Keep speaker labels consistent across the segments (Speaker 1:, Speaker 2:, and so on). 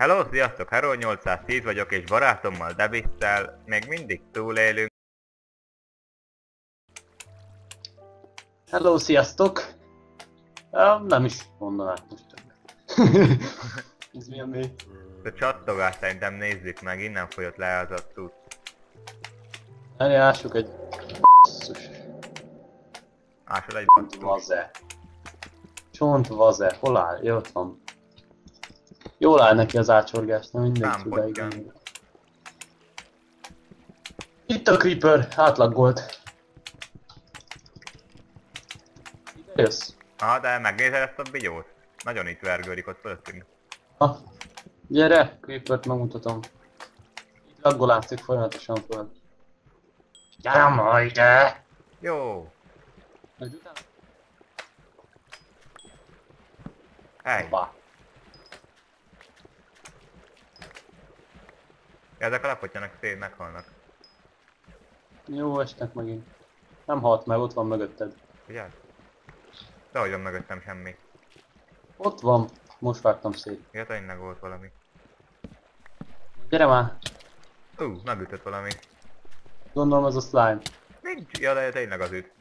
Speaker 1: Hello, sziasztok, Hero 810 vagyok, és barátommal Debisszel még mindig túlélünk.
Speaker 2: Hello, sziasztok! Uh, nem is mondanák most többet. Ez milyen mély?
Speaker 1: A csattogás szerintem nézzük meg, innen folyott le az a tud.
Speaker 2: Eljássuk egy... Basszus.
Speaker 1: Ásol egy
Speaker 2: Csont vaze. Csont vaze. Hol áll? Jó, ott van. Jól áll neki az ácsorgás, nem mindegy,
Speaker 1: Nem
Speaker 2: odáig. Itt a Creeper, átlagolt. Ide jössz?
Speaker 1: Ah, de megnézed ezt a bigyót? Nagyon itt vergődik ott fölöttünk.
Speaker 2: Ha. Gyere, Creepert megmutatom. Itt laggolászik folyamatosan föl. Gyere ma ide!
Speaker 1: Jó!
Speaker 2: Megy utána? Hoppá.
Speaker 1: Ezek a lepottyanak szét meghalnak.
Speaker 2: Jó, estek megint. Nem halt meg, ott van mögötted.
Speaker 1: Ugye? De hogy van mögöttem semmi.
Speaker 2: Ott van, most vágtam szét.
Speaker 1: Ja, tényleg volt valami.
Speaker 2: Gyere már!
Speaker 1: Ú, uh, megütött valami.
Speaker 2: Gondolom ez a slime.
Speaker 1: Nincs, ja, de tényleg az üt.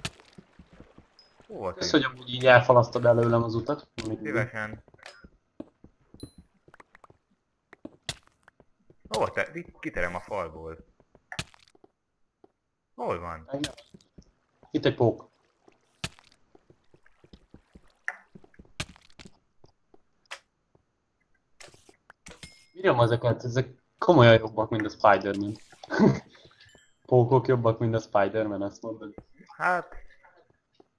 Speaker 2: Ez,
Speaker 1: üt.
Speaker 2: hogy amúgy így elfalasztod előlem az utat.
Speaker 1: Szívesen. Hol te? Itt Kiterem a falból. Hol van?
Speaker 2: Itt egy pók. Bírom ezeket, ezek komolyan jobbak, mint a Spider-Man. Pókok jobbak, mint a Spider-Man, ezt mondod.
Speaker 1: Hát...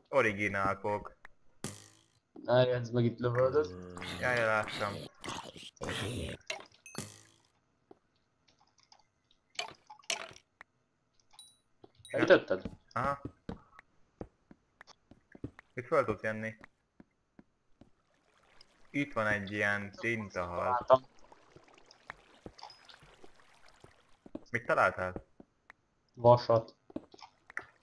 Speaker 1: Originál fog.
Speaker 2: Eljössz meg itt lövöldöd.
Speaker 1: Jaj, láttam.
Speaker 2: Elütötted?
Speaker 1: Aha. Itt föl tudsz jönni. Itt van egy ilyen tintahal. Mit találtál?
Speaker 2: Vasat.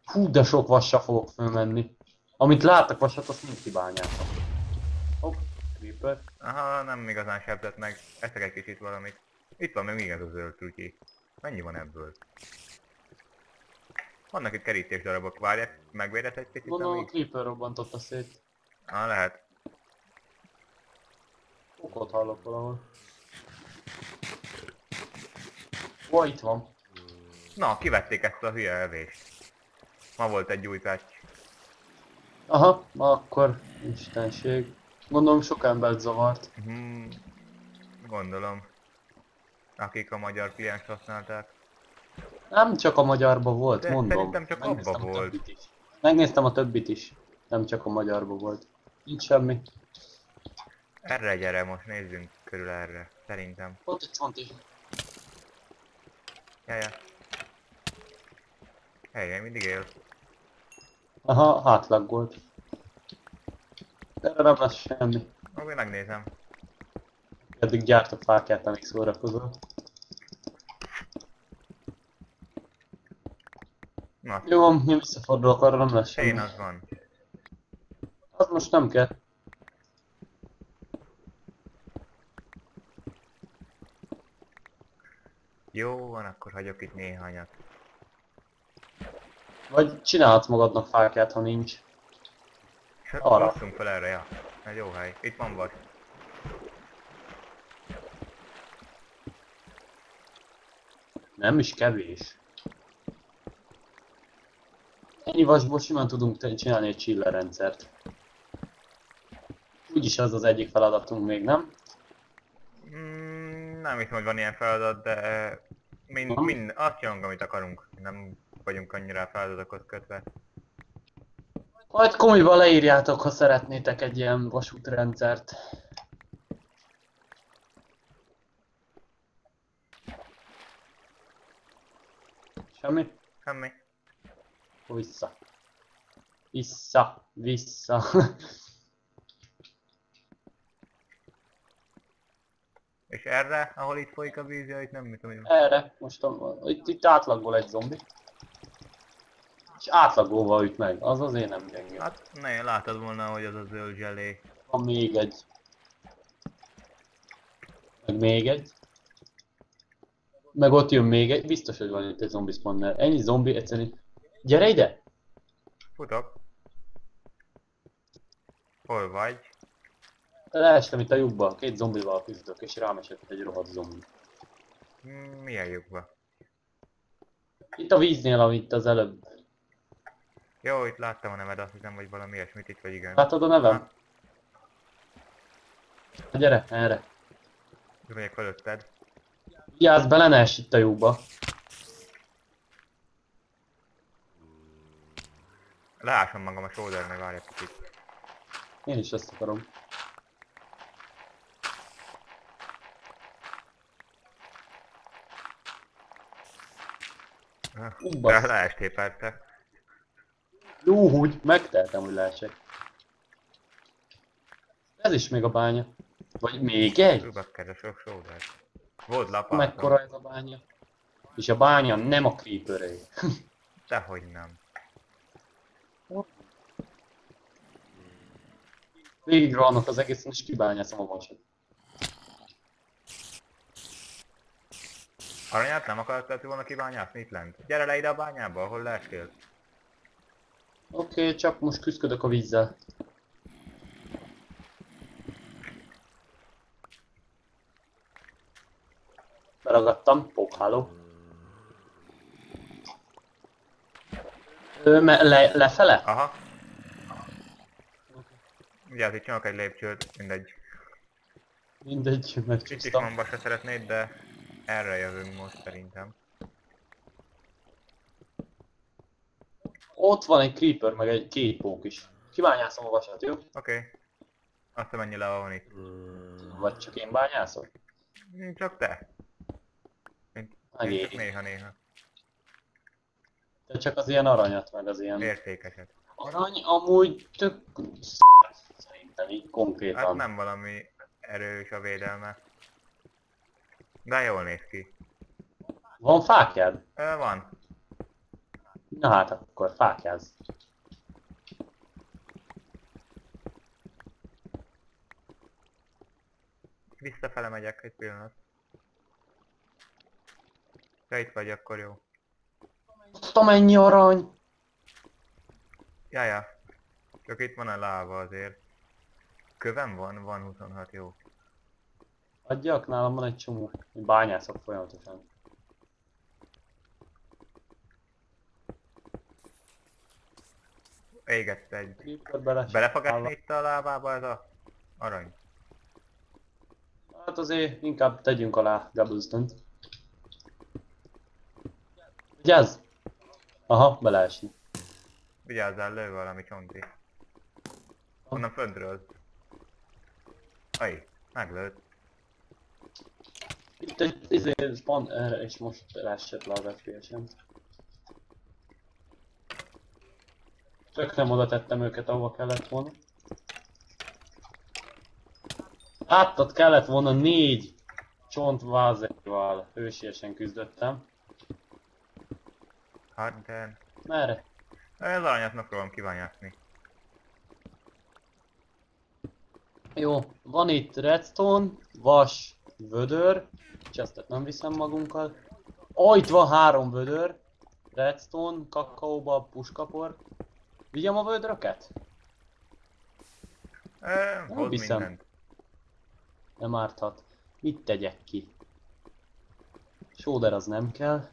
Speaker 2: Hú, de sok vassal fogok fölmenni. Amit láttak vasat, azt mind kibányáltam. Hopp, creeper.
Speaker 1: Aha, nem igazán sebzett meg. Eszek egy kicsit valamit. Itt van még még ez a zöld trutyi. Mennyi van ebből? Vannak itt kerítés darabok, várják, megvédett egy picit
Speaker 2: Gondolom a
Speaker 1: amíg?
Speaker 2: creeper robbantotta szét.
Speaker 1: Ah, lehet.
Speaker 2: Okot hallok valahol. Ó, itt van.
Speaker 1: Na, kivették ezt a hülye evést. Ma volt egy új patch.
Speaker 2: Aha, akkor istenség. Gondolom sok embert zavart.
Speaker 1: Hmm, gondolom. Akik a magyar kliens használták.
Speaker 2: Nem csak a magyarba volt,
Speaker 1: De
Speaker 2: mondom.
Speaker 1: szerintem csak abba
Speaker 2: Megnéztem a
Speaker 1: volt.
Speaker 2: is. Megnéztem a többit is. Nem csak a magyarba volt. Nincs semmi.
Speaker 1: Erre gyere, most nézzünk körül erre. Szerintem.
Speaker 2: Ott egy csont is.
Speaker 1: Jaja. Hely, még mindig él.
Speaker 2: Aha, átlagolt. De erre nem lesz semmi.
Speaker 1: Akkor megnézem.
Speaker 2: Eddig gyártok fákját, amíg szórakozol. Jó, én visszafordulok, arra nem lesz semmi.
Speaker 1: én az van.
Speaker 2: Az most nem kell.
Speaker 1: Jó van, akkor hagyok itt néhányat.
Speaker 2: Vagy csinálhatsz magadnak fákját, ha nincs.
Speaker 1: És
Speaker 2: Arra.
Speaker 1: fel erre, ja. Ez jó hely. Itt van vas.
Speaker 2: Nem is kevés. Ennyi vasból simán tudunk csinálni egy chiller rendszert. Úgyis az az egyik feladatunk még, nem?
Speaker 1: Mm, nem hiszem, hogy van ilyen feladat, de mind,
Speaker 2: Nem?
Speaker 1: mind, azt csinálunk, amit akarunk. Nem vagyunk annyira a feladatokhoz kötve.
Speaker 2: Majd komiba leírjátok, ha szeretnétek egy ilyen vasútrendszert. Semmi?
Speaker 1: Semmi.
Speaker 2: Vissza. Vissza. Vissza.
Speaker 1: És erre, ahol itt folyik a víz, ja, itt nem mit tudom.
Speaker 2: Erre, most a, itt, itt átlagból egy zombi. És átlagolva üt meg, az azért nem gyenge.
Speaker 1: Hát, ne, látod volna, hogy az a zöld zselé.
Speaker 2: Van még egy. Meg még egy. Meg ott jön még egy. Biztos, hogy van itt egy zombi spawner. Ennyi zombi egyszerűen. Gyere ide!
Speaker 1: Futok. Hol vagy?
Speaker 2: Leestem itt a lyukba, két zombival küzdök, és rám esett egy rohadt zombi.
Speaker 1: Mm, Milyen lyukba?
Speaker 2: Itt a víznél, amit az előbb.
Speaker 1: Jó, itt láttam a neved, azt hiszem, hogy valami ilyesmit itt vagy, igen.
Speaker 2: Látod a nevem? Na gyere, erre.
Speaker 1: Megyek fölötted.
Speaker 2: Vigyázz, bele ne itt a lyukba.
Speaker 1: Leásom magam a shouldernél, várj egy picit.
Speaker 2: Én is ezt akarom. Ú,
Speaker 1: leestél persze.
Speaker 2: Jó, úgy, megteltem, hogy leesek. Ez is még a bánya. Vagy még egy?
Speaker 1: Rubakker a sok shoulder. Volt lapátom.
Speaker 2: Mekkora ez a bánya? És a bánya nem a creeperé.
Speaker 1: Dehogy nem.
Speaker 2: Végig rohanok az egészen, és kibányászom a vasat.
Speaker 1: Aranyát nem akartál volna kibányászni itt lent? Gyere le ide a bányába, ahol leestél.
Speaker 2: Oké, okay, csak most küzdök a vízzel. Beragadtam, pókháló. Ö, le, lefele?
Speaker 1: Aha. Ugye, itt csinálok egy lépcsőt, mindegy.
Speaker 2: Mindegy,
Speaker 1: Itt
Speaker 2: megcsúsztam.
Speaker 1: mamba se szeretnéd, de erre jövünk most szerintem.
Speaker 2: Ott van egy creeper, meg egy két pók is. Kibányászom a vasat, jó?
Speaker 1: Oké. Okay. Azt hiszem ennyi lava van itt.
Speaker 2: Vagy csak én bányászok?
Speaker 1: Mm, Csak te. Én, én csak néha-néha.
Speaker 2: De csak az ilyen aranyat, meg az ilyen...
Speaker 1: Értékeset.
Speaker 2: Arany amúgy tök... sz- Szerintem így konkrétan.
Speaker 1: Hát nem valami erős a védelme. De jól néz ki.
Speaker 2: Van fákjád?
Speaker 1: Ö, van.
Speaker 2: Na hát akkor fákjáz.
Speaker 1: Visszafele megyek egy pillanat. Ja, itt vagy, akkor jó.
Speaker 2: Azt mennyi arany!
Speaker 1: Ja, ja. Csak itt van a láva azért. Kövem van? Van 26, jó.
Speaker 2: Adjak, nálam van egy csomó. Én bányászok folyamatosan.
Speaker 1: Égett egy.
Speaker 2: Creeper bele.
Speaker 1: Bele fog esni itt a lábába ez a arany?
Speaker 2: Hát azért inkább tegyünk alá Gabbleston-t. Vigyázz! Aha, beleesni.
Speaker 1: Vigyázzál, lő valami csonti. Onnan földről. Aj, meglőtt.
Speaker 2: Itt egy izé, van erre, és most leesett le az FPS-em. Csak nem oda tettem őket, ahova kellett volna. Áttat kellett volna négy csontvázéval hősiesen küzdöttem.
Speaker 1: Hát de...
Speaker 2: Merre?
Speaker 1: Ez aranyat megpróbálom kiványászni.
Speaker 2: Jó, van itt redstone, vas, vödör, chestet nem viszem magunkkal. Ó, itt van három vödör, redstone, kakaóba, puskapor. Vigyem a vödröket?
Speaker 1: Ö, hoz
Speaker 2: viszem.
Speaker 1: mindent.
Speaker 2: Nem árthat. Mit tegyek ki? Sóder az nem kell.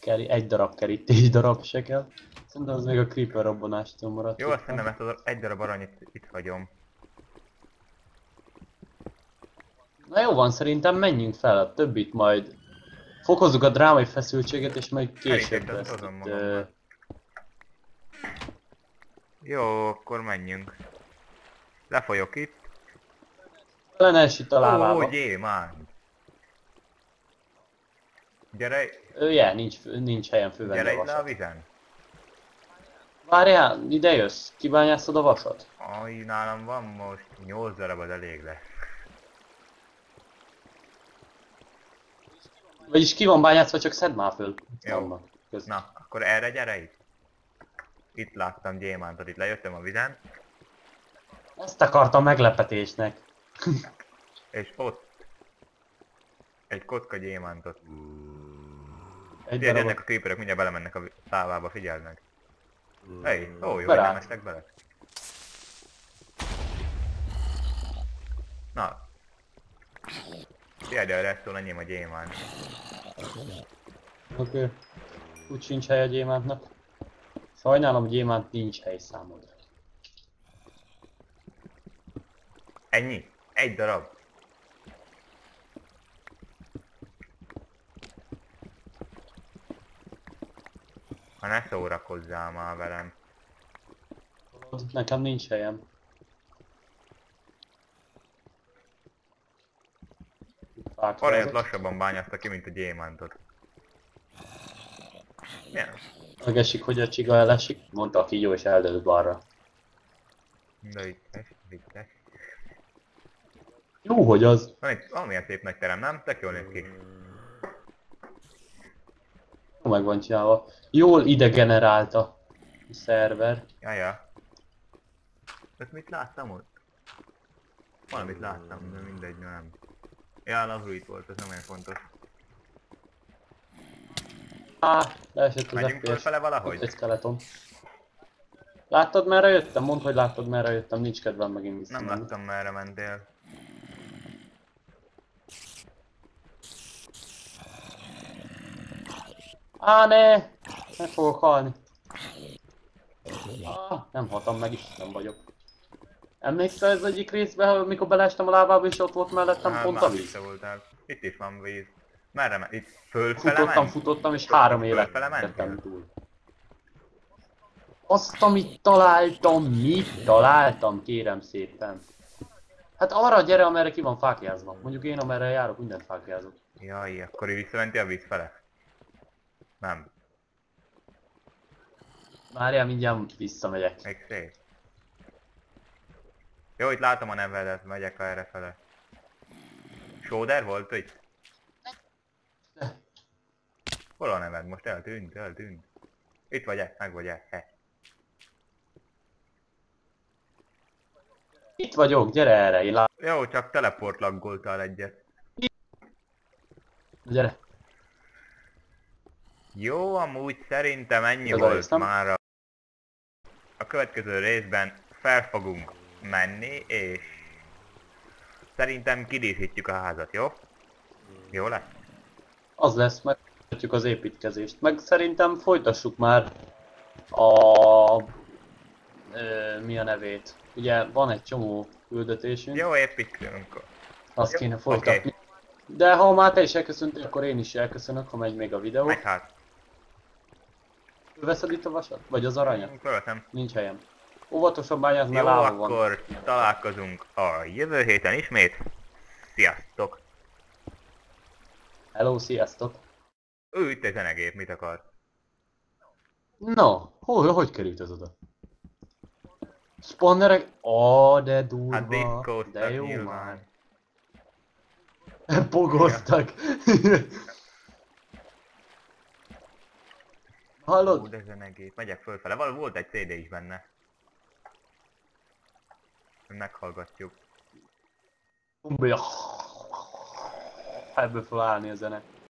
Speaker 2: Keri, egy darab kerítés darab se kell. Szerintem az még a creeper robbanástól maradt.
Speaker 1: Jó, azt hiszem ezt az egy darab aranyit itt hagyom.
Speaker 2: Na jó van, szerintem menjünk fel, a többit majd fokozzuk a drámai feszültséget, és majd később lesz itt, ö,
Speaker 1: Jó, akkor menjünk. Lefolyok itt.
Speaker 2: le ne ess itt a lábába.
Speaker 1: Ó, gyémán! Gyere,
Speaker 2: Ő, yeah, nincs, nincs helyen fővenni
Speaker 1: gyere
Speaker 2: a
Speaker 1: le a
Speaker 2: vasat.
Speaker 1: vizen.
Speaker 2: Várjál, ide jössz, kibányászod a vasat?
Speaker 1: Aj, nálam van most 8 darab, az elég lesz.
Speaker 2: Vagyis ki van bányászva, csak szedd már föl.
Speaker 1: Jó.
Speaker 2: Vannak.
Speaker 1: Na, akkor erre gyere itt. Itt láttam gyémántot, itt lejöttem a vizen,
Speaker 2: Ezt akartam meglepetésnek.
Speaker 1: és ott Egy kocka gyémántot.
Speaker 2: Egy
Speaker 1: Figyelj, ennek a creeperek mindjárt belemennek a lávába, figyeld meg. Hey, ó, jó, hogy nem estek bele. Na. Figyelj, de a redstone enyém a gyémánt.
Speaker 2: Oké. Okay. Úgy sincs hely a gyémántnak. Sajnálom, gyémánt nincs hely számodra.
Speaker 1: Ennyi? Egy darab? Ha ne szórakozzál már velem.
Speaker 2: Nekem nincs helyem.
Speaker 1: Aranyat lassabban bányázta ki, mint a gyémántot. Milyen?
Speaker 2: Megesik, hogy a csiga elesik, mondta a kígyó és eldőlt balra.
Speaker 1: De vicces, vicces.
Speaker 2: Jó, hogy az.
Speaker 1: Van egy valamilyen szép nagy terem, nem? Tök jól néz ki.
Speaker 2: Jó meg van csinálva. Jól ide generálta a szerver.
Speaker 1: Jaja. Ezt mit láttam ott? Valamit láttam, de mindegy, nem. Ja, Lavruit volt, ez nem olyan fontos.
Speaker 2: Á, leesett az
Speaker 1: Menjünk
Speaker 2: FPS.
Speaker 1: fölfele valahogy?
Speaker 2: Egy skeleton. Láttad merre jöttem? Mondd, hogy láttad merre jöttem, nincs kedvem megint vissza.
Speaker 1: Nem láttam merre mentél.
Speaker 2: Á, ne! Meg fogok halni. Á, nem haltam meg is, nem vagyok. Emlékszel az egyik részben, amikor beleestem a lábába és ott volt mellettem
Speaker 1: Hát,
Speaker 2: pont a víz?
Speaker 1: voltál. Itt is van víz. Merre ment? Itt fölfele
Speaker 2: Futottam,
Speaker 1: ment?
Speaker 2: futottam és három
Speaker 1: mentél?
Speaker 2: tettem túl. Azt, amit találtam, mit találtam, kérem szépen. Hát arra gyere, amerre ki van fákjázva. Mondjuk én amerre járok, mindent fákjázok.
Speaker 1: Jaj, akkor ő visszamenti a víz fele? Nem,
Speaker 2: Várjál, mindjárt visszamegyek.
Speaker 1: még szép. Jó, itt látom a nevedet, megyek erre fele. Sóder volt itt? Hol a neved? Most eltűnt, eltűnt. Itt vagy-e? Meg vagy-e? He.
Speaker 2: Itt vagyok, gyere erre, én.
Speaker 1: Jó, csak teleport laggoltál egyet.
Speaker 2: Gyere.
Speaker 1: Jó, amúgy szerintem ennyi
Speaker 2: a
Speaker 1: volt már a... A következő részben fel fogunk menni, és... Szerintem kidíszítjük a házat, jó? Jó lesz?
Speaker 2: Az lesz, megtartjuk az építkezést. Meg szerintem folytassuk már a... Ö, mi a nevét? Ugye van egy csomó küldetésünk,
Speaker 1: Jó, építünk.
Speaker 2: azt
Speaker 1: jó,
Speaker 2: kéne folytatni. De ha már te is elköszöntél, akkor én is elköszönök, ha megy még a videó.
Speaker 1: Meg hát.
Speaker 2: Veszed itt a vasat? Vagy az aranyat?
Speaker 1: Fölöttem.
Speaker 2: Nincs helyem. Óvatosan bányáz, mert
Speaker 1: Jó,
Speaker 2: láva van.
Speaker 1: akkor találkozunk a jövő héten ismét. Sziasztok!
Speaker 2: Hello, sziasztok!
Speaker 1: Ő itt egy zenegép, mit akar?
Speaker 2: No, hogy, hogy került ez oda? Spawnerek? Ó, de durva.
Speaker 1: Hát
Speaker 2: de jó
Speaker 1: nyilván.
Speaker 2: már. Pogoztak.
Speaker 1: Ó,
Speaker 2: Hallod?
Speaker 1: de zenegép. Megyek fölfele. Val volt egy CD is benne. Meghallgatjuk.
Speaker 2: Ebből felállni a zene.